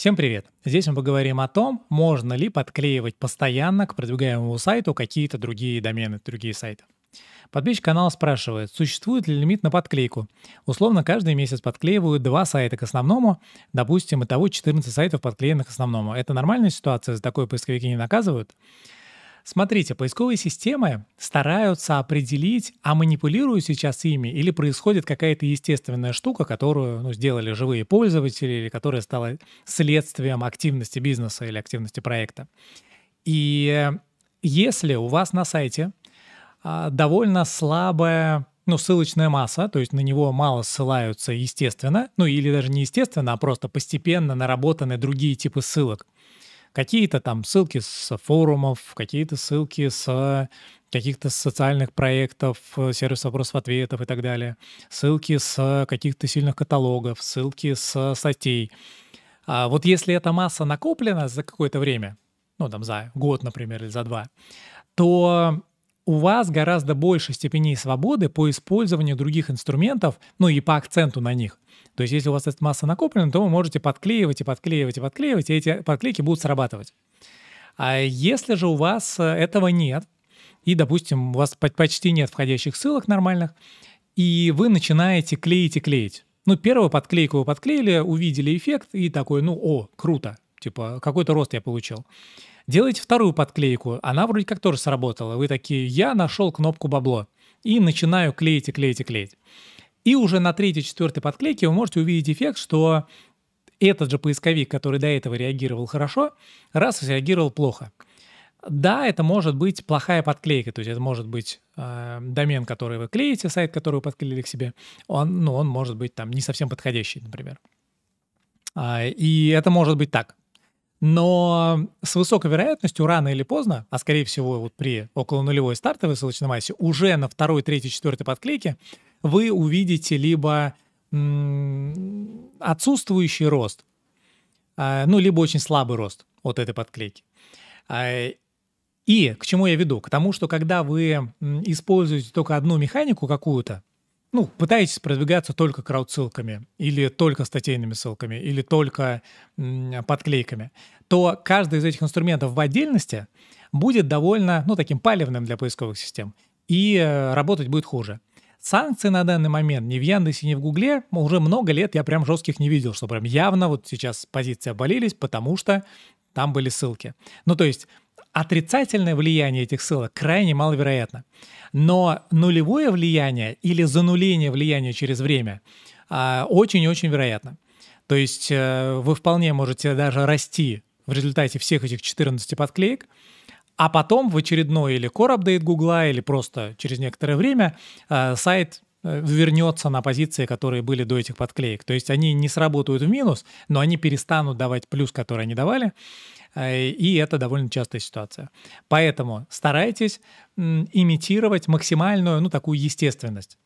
Всем привет! Здесь мы поговорим о том, можно ли подклеивать постоянно к продвигаемому сайту какие-то другие домены, другие сайты. Подписчик канала спрашивает, существует ли лимит на подклейку. Условно, каждый месяц подклеивают два сайта к основному, допустим, итого 14 сайтов подклеенных к основному. Это нормальная ситуация, за такое поисковики не наказывают? Смотрите, поисковые системы стараются определить, а манипулируют сейчас ими или происходит какая-то естественная штука, которую ну, сделали живые пользователи или которая стала следствием активности бизнеса или активности проекта. И если у вас на сайте а, довольно слабая ну, ссылочная масса, то есть на него мало ссылаются естественно, ну или даже не естественно, а просто постепенно наработаны другие типы ссылок – Какие-то там ссылки с форумов, какие-то ссылки с каких-то социальных проектов, сервис вопросов-ответов и так далее, ссылки с каких-то сильных каталогов, ссылки с статей. А вот если эта масса накоплена за какое-то время, ну там за год, например, или за два, то у вас гораздо больше степеней свободы по использованию других инструментов, ну и по акценту на них. То есть, если у вас эта масса накоплена, то вы можете подклеивать и подклеивать и подклеивать, и эти подклейки будут срабатывать. А если же у вас э, этого нет, и, допустим, у вас почти нет входящих ссылок нормальных, и вы начинаете клеить и клеить. Ну, первую подклейку вы подклеили, увидели эффект, и такой, ну, о, круто, типа, какой-то рост я получил. Делаете вторую подклейку, она вроде как тоже сработала. Вы такие, я нашел кнопку бабло. И начинаю клеить и клеить и клеить. И уже на третьей, четвертой подклейке вы можете увидеть эффект, что этот же поисковик, который до этого реагировал хорошо, раз реагировал плохо. Да, это может быть плохая подклейка, то есть это может быть э, домен, который вы клеите, сайт, который вы подклеили к себе, он, ну, он может быть там не совсем подходящий, например. А, и это может быть так. Но с высокой вероятностью рано или поздно, а скорее всего вот при около нулевой стартовой ссылочной массе, уже на второй, третьей, четвертой подклейке вы увидите либо отсутствующий рост, а, ну, либо очень слабый рост от этой подклейки. А, и к чему я веду? К тому, что когда вы используете только одну механику какую-то, ну, пытаетесь продвигаться только краудсылками, или только статейными ссылками, или только подклейками, то каждый из этих инструментов в отдельности будет довольно, ну, таким палевным для поисковых систем, и э, работать будет хуже. Санкции на данный момент ни в Яндексе, ни в Гугле уже много лет я прям жестких не видел, что прям явно вот сейчас позиции обвалились, потому что там были ссылки. Ну, то есть отрицательное влияние этих ссылок крайне маловероятно. Но нулевое влияние или зануление влияния через время а, очень-очень вероятно. То есть э, вы вполне можете даже расти в результате всех этих 14 подклеек, а потом в очередной или core апдейт Гугла, или просто через некоторое время э, сайт вернется на позиции, которые были до этих подклеек. То есть они не сработают в минус, но они перестанут давать плюс, который они давали. Э, и это довольно частая ситуация. Поэтому старайтесь имитировать максимальную, ну, такую естественность.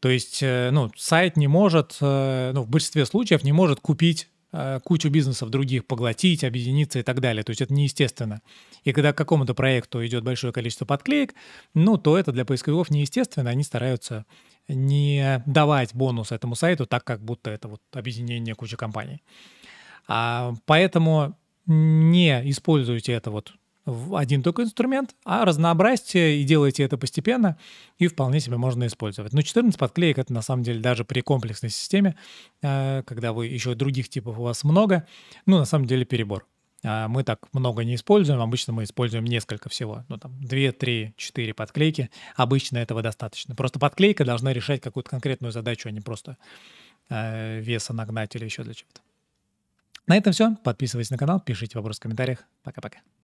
То есть, ну, сайт не может, ну, в большинстве случаев не может купить Э, кучу бизнесов других поглотить, объединиться и так далее. То есть это неестественно. И когда к какому-то проекту идет большое количество подклеек, ну, то это для поисковиков неестественно. Они стараются не давать бонус этому сайту, так как будто это вот объединение кучи компаний. А, поэтому не используйте это вот один только инструмент, а разнообразьте и делайте это постепенно, и вполне себе можно использовать. Но 14 подклеек — это на самом деле даже при комплексной системе, э, когда вы еще других типов у вас много, ну, на самом деле перебор. А мы так много не используем, обычно мы используем несколько всего, ну там 2, 3, 4 подклейки, обычно этого достаточно. Просто подклейка должна решать какую-то конкретную задачу, а не просто э, веса нагнать или еще для чего-то. На этом все. Подписывайтесь на канал, пишите вопросы в комментариях. Пока-пока.